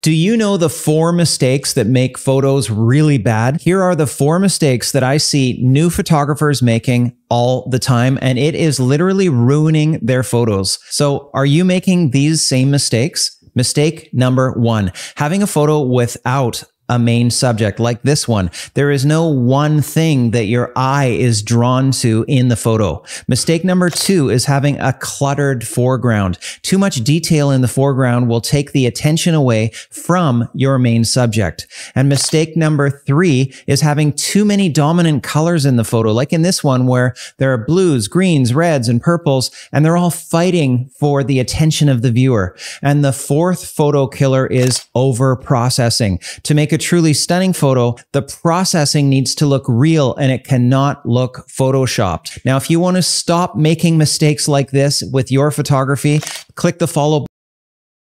Do you know the four mistakes that make photos really bad? Here are the four mistakes that I see new photographers making all the time, and it is literally ruining their photos. So, are you making these same mistakes? Mistake number one, having a photo without a main subject like this one. There is no one thing that your eye is drawn to in the photo. Mistake number two is having a cluttered foreground. Too much detail in the foreground will take the attention away from your main subject. And mistake number three is having too many dominant colors in the photo, like in this one where there are blues, greens, reds, and purples, and they're all fighting for the attention of the viewer. And the fourth photo killer is over processing. To make a truly stunning photo, the processing needs to look real and it cannot look photoshopped. Now, if you want to stop making mistakes like this with your photography, click the follow